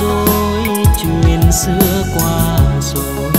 dối chuyện xưa qua rồi.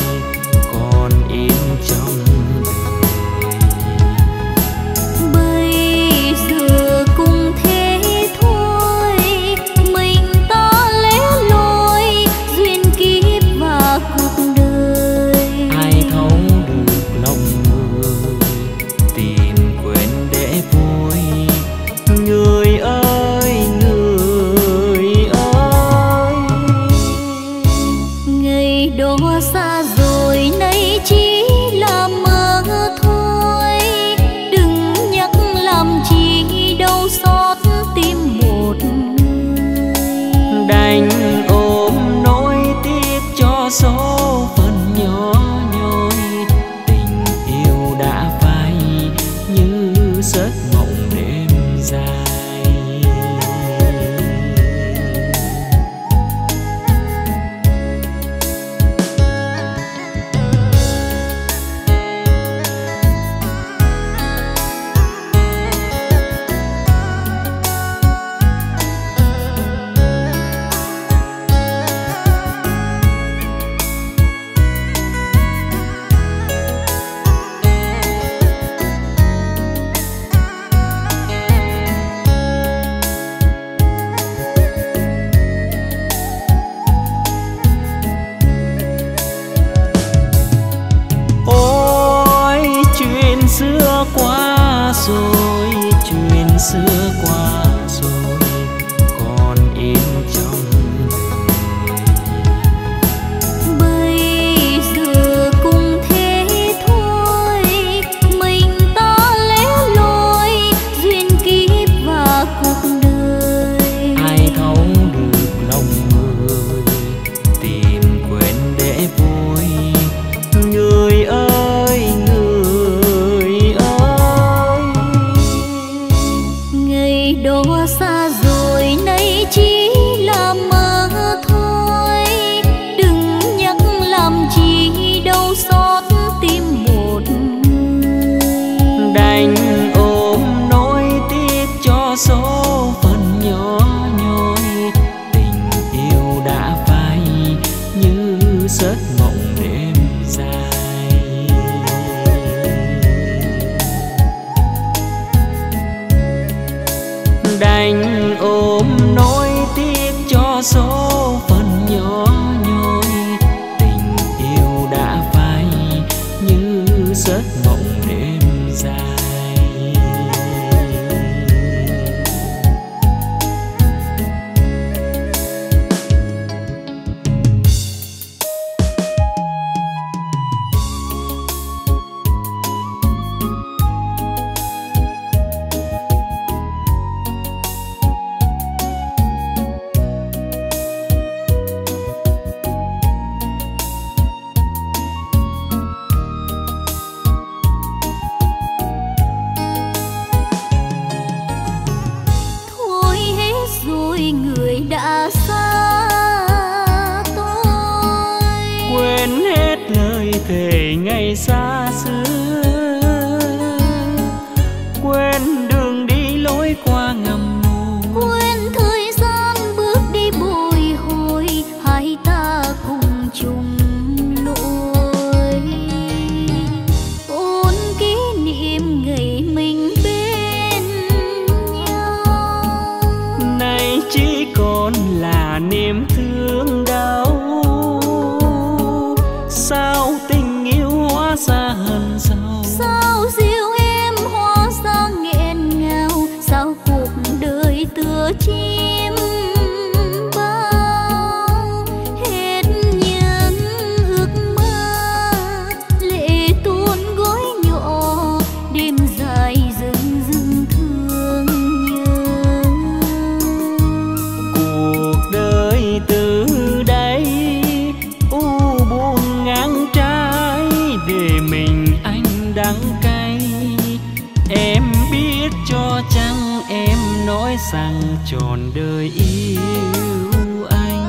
em biết cho chăng em nói rằng tròn đời yêu anh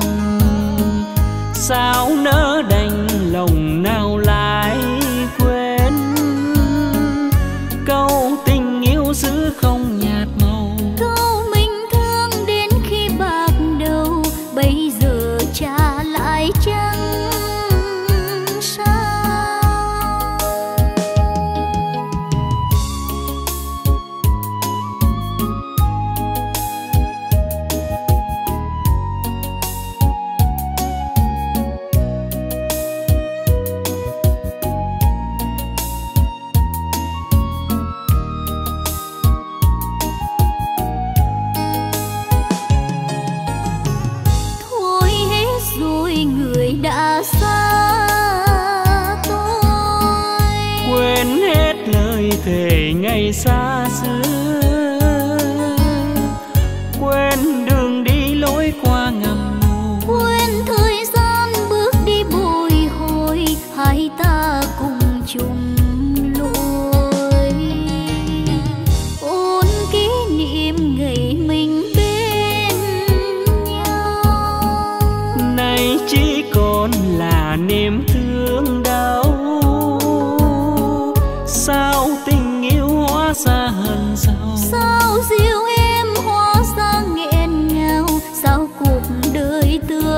sao nỡ đành lòng nao?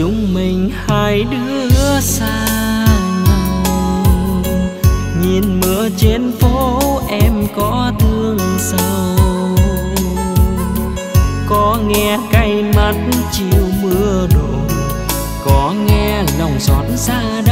chúng mình hai đứa xa nhau. Nhìn mưa trên phố em có thương sầu. Có nghe cay mắt chiều mưa đổ, có nghe lòng xót xa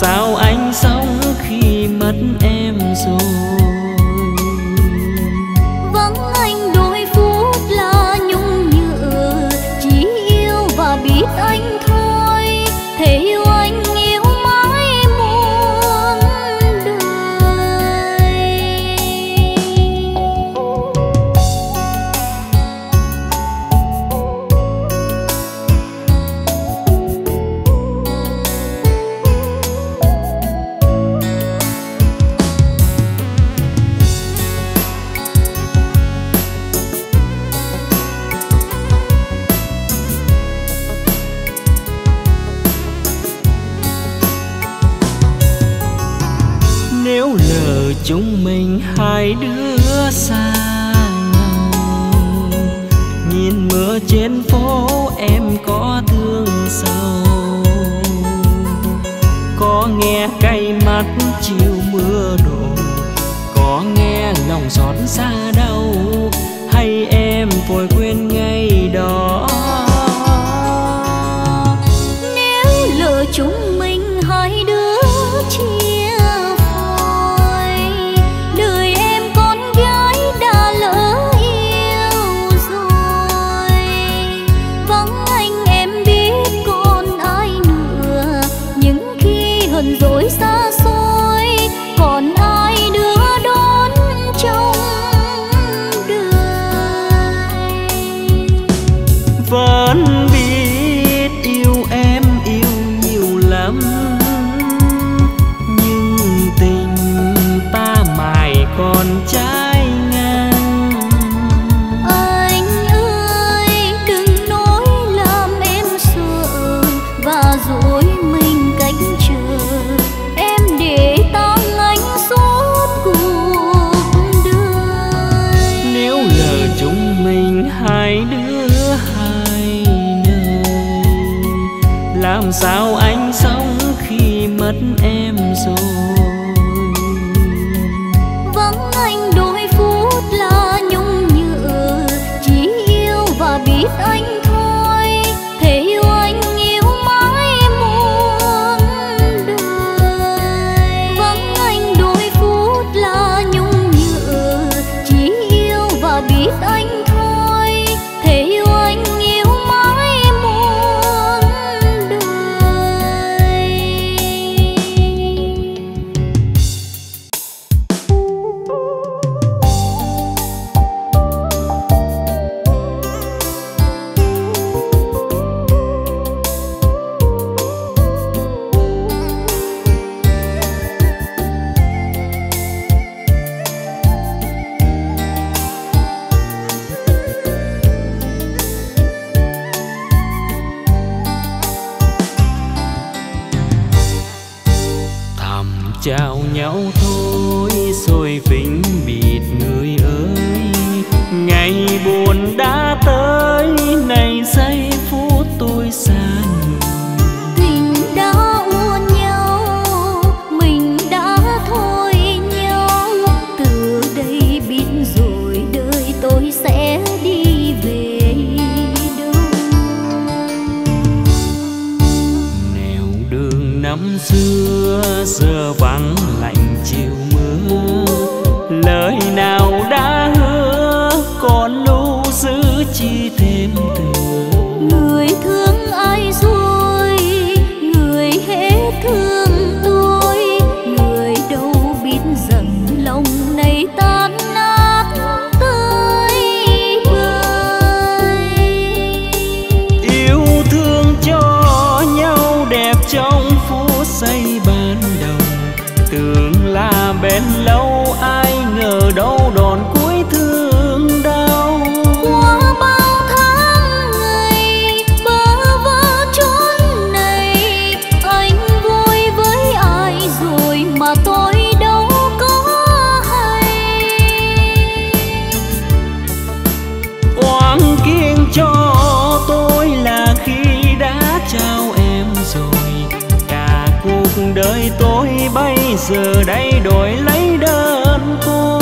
sao anh sống khi mất em rồi chào nhau thôi rồi vĩnh biệt người ơi. Ngày buồn đã tới này giây xưa vắng lạnh chiều mưa. Lời nào đã hứa, còn lưu giữ chi thêm từ cuộc đời tôi bây giờ đây đổi lấy đơn côi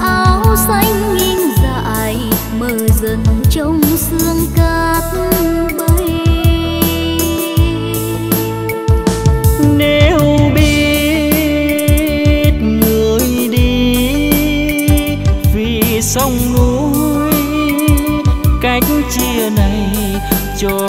áo xanh nghiêng dại mờ dần trong sương cát bay. Nếu biết người đi vì sông núi cách chia này cho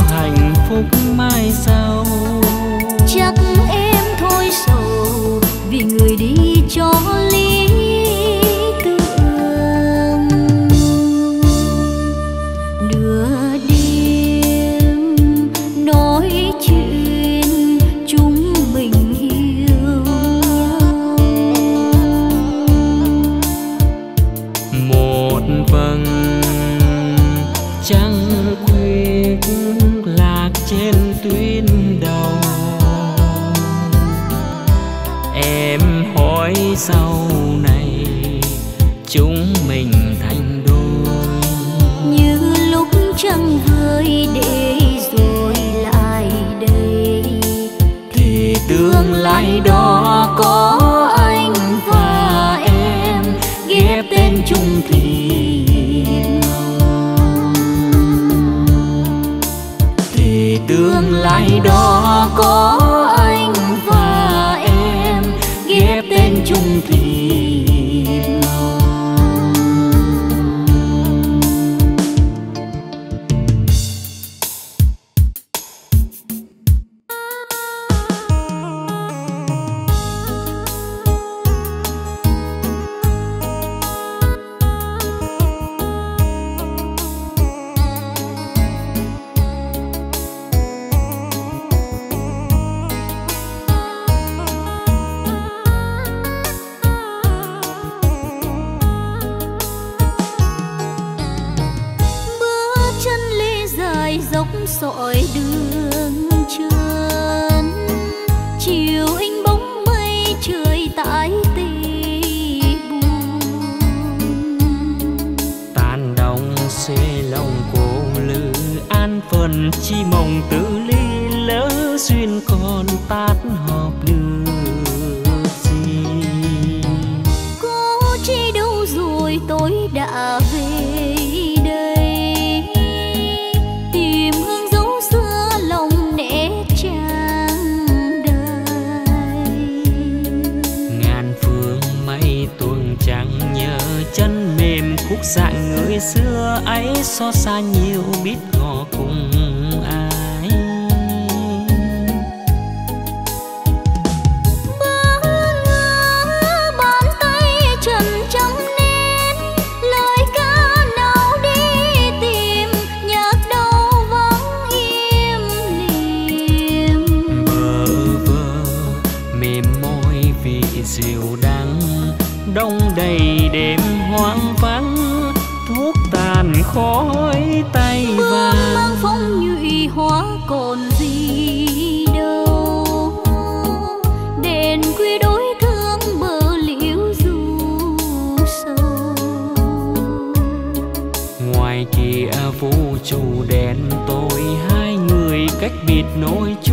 nhịp nối chung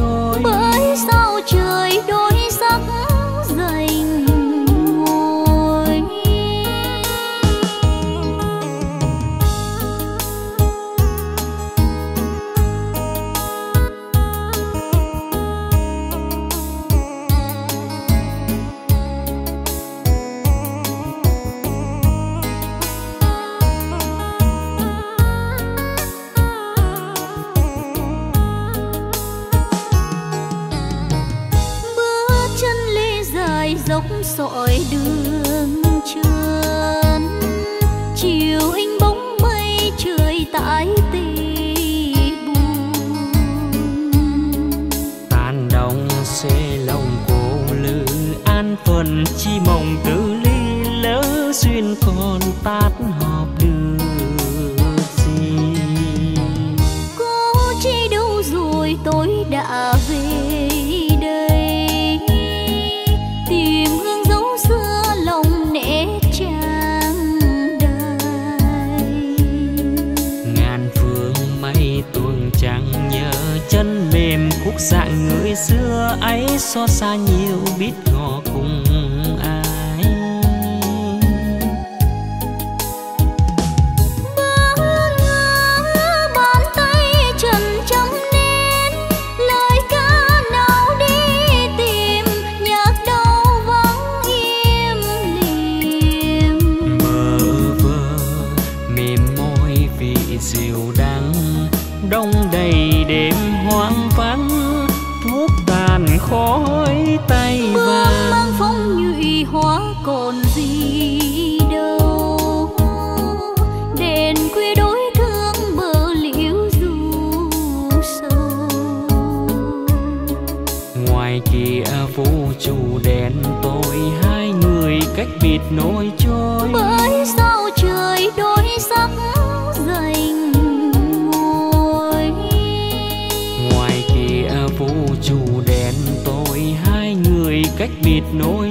ấy xót xa nhiều biết ngò cùng nỗi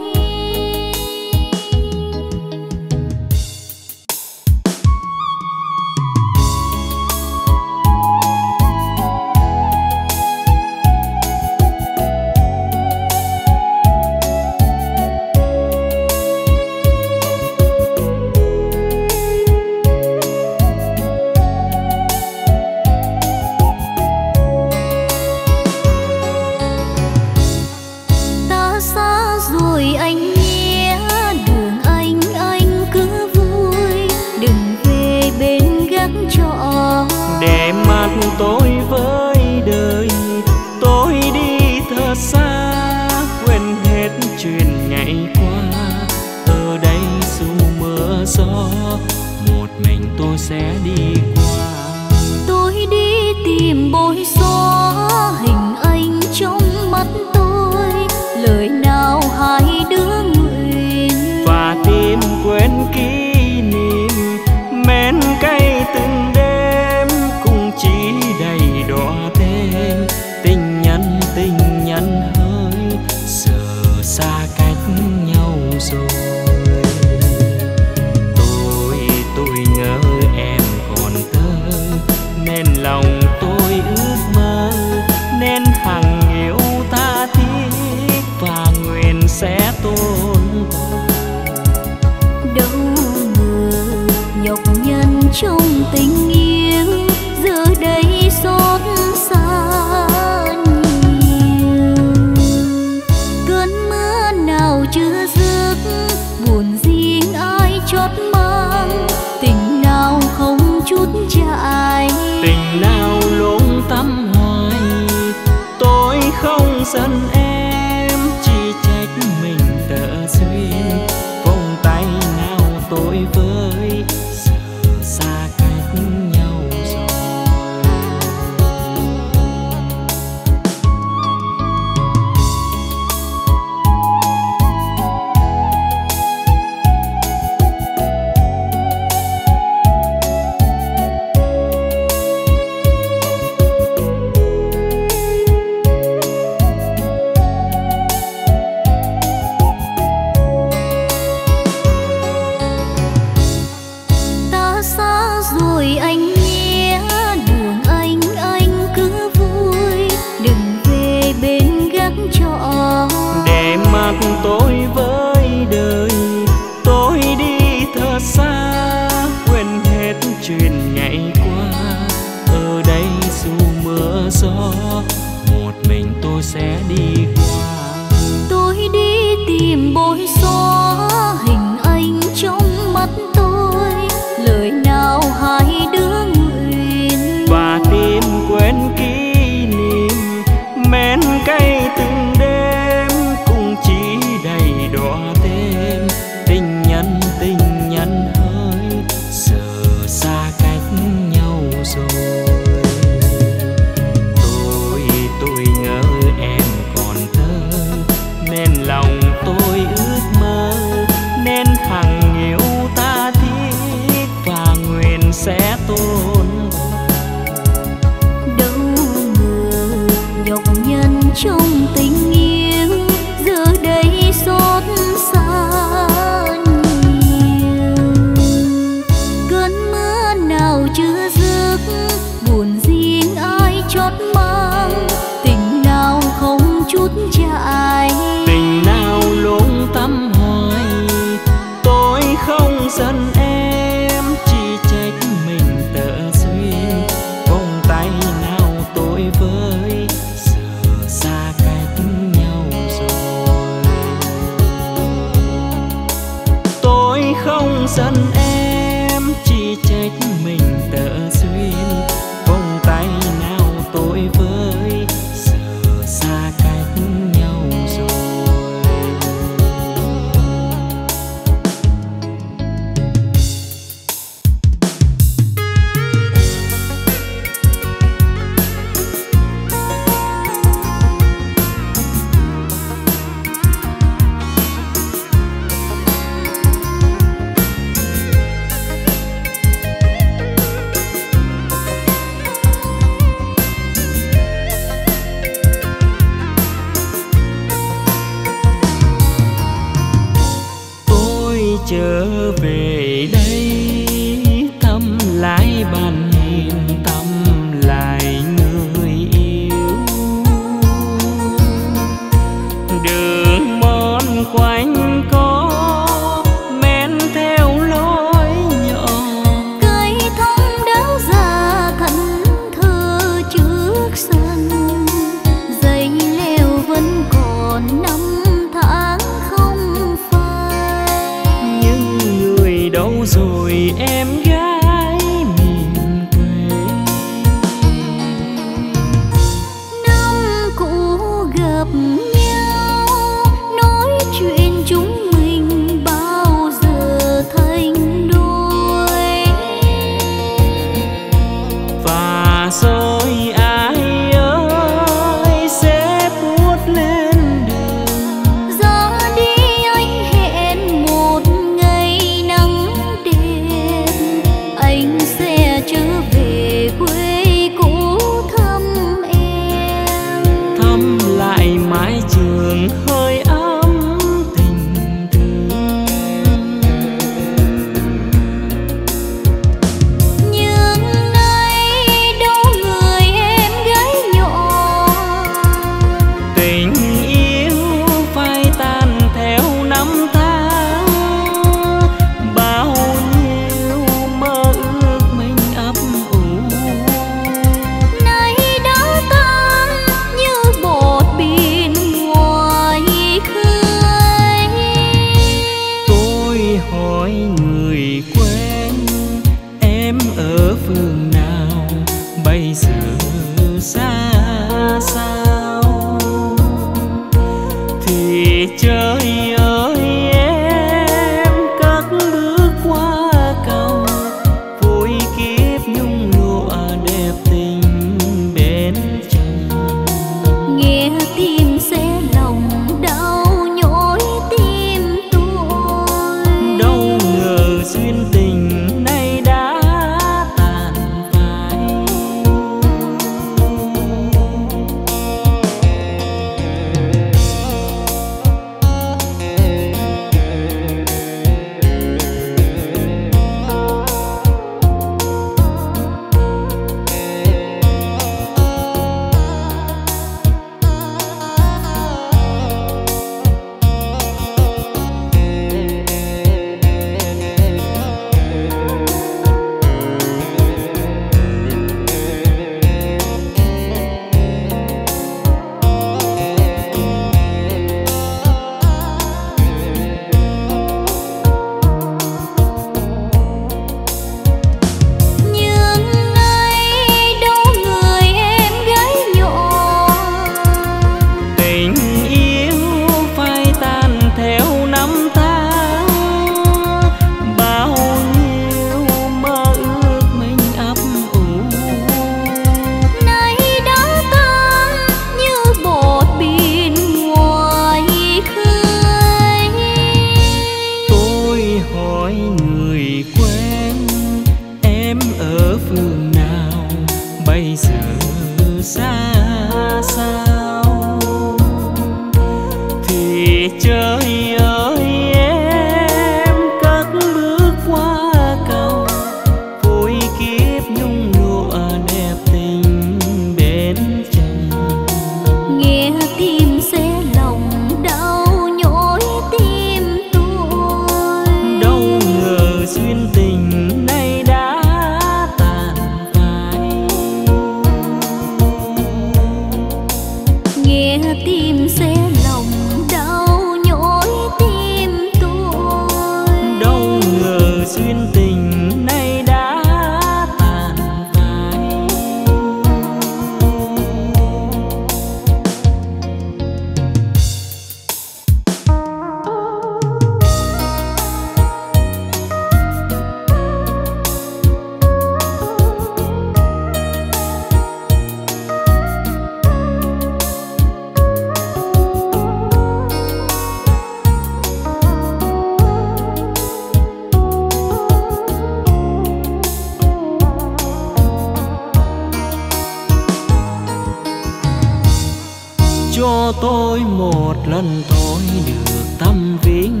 một lần thôi được tâm vinh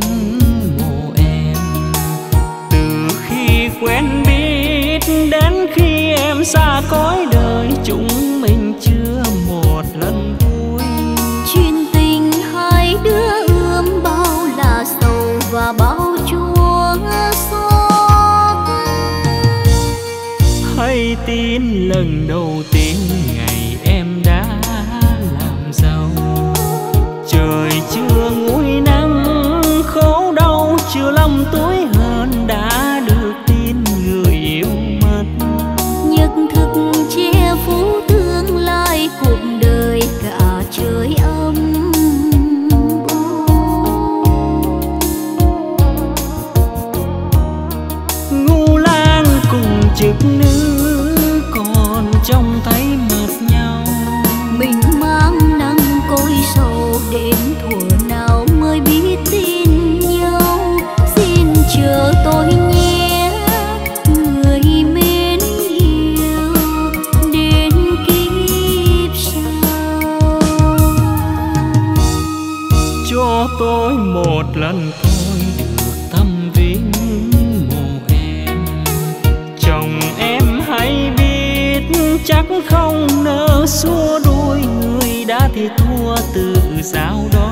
gian tôi được thăm viếng mồ em. Chồng em hay biết chắc không nỡ xua đuôi người đã thì thua từ giáo đó.